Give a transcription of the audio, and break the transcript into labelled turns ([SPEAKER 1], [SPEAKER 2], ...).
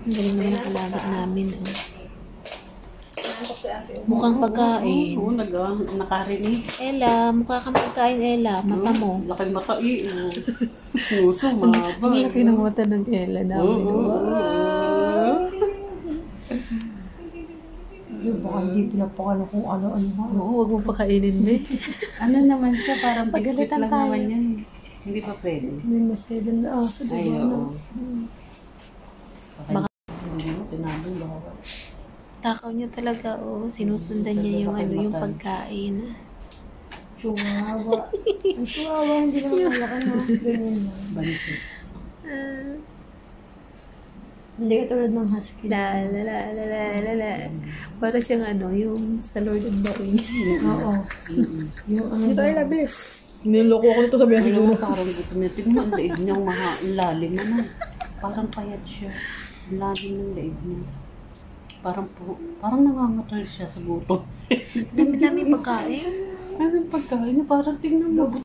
[SPEAKER 1] Ang galing naman ang alaga namin. Oh. Mukhang pagkain.
[SPEAKER 2] Oo, nag, ah, nakarinig.
[SPEAKER 1] Ella, mukha kang pagkain, Ella. Mata mo.
[SPEAKER 2] Laki mata eh. Puso, maba.
[SPEAKER 1] Ang laki ng mata ng Ella namin.
[SPEAKER 2] oo, oo.
[SPEAKER 3] Yung baka hindi pinapakala kung ano-ano.
[SPEAKER 1] Oo, huwag mo pakainin, be.
[SPEAKER 2] Ano naman siya, parang biscuit
[SPEAKER 1] Pagalitan
[SPEAKER 2] lang
[SPEAKER 1] tayo.
[SPEAKER 2] naman yan. Hindi pa pwede.
[SPEAKER 3] May maselan na aso,
[SPEAKER 2] Ay,
[SPEAKER 3] ba?
[SPEAKER 2] oo. Baka sinabi bawal.
[SPEAKER 1] Takaw niya talaga, oh. Sinusundan niya yung ano, yung pagkain.
[SPEAKER 3] Chihuahua. Ang chihuahua, hindi naman malaki no. Ganyan lang.
[SPEAKER 2] Bansi.
[SPEAKER 3] Hindi ka tulad ng husky.
[SPEAKER 1] La, la, la, la, la, la, la. Para siyang ano, yung sa Lord of the Rings.
[SPEAKER 3] Oo. Yung ano.
[SPEAKER 4] Hindi tayo labilis. Niloko ko nito sabihan siguro.
[SPEAKER 2] mo, parang gusto niya. Tignan leeg niyang maha, lalim naman. Parang payat siya. Ang lalim ng leeg niya. Parang po, parang nangangatal siya sa gutom.
[SPEAKER 1] Dami-dami pagkain.
[SPEAKER 2] Yung pagkain niya? Parang tingnan mo,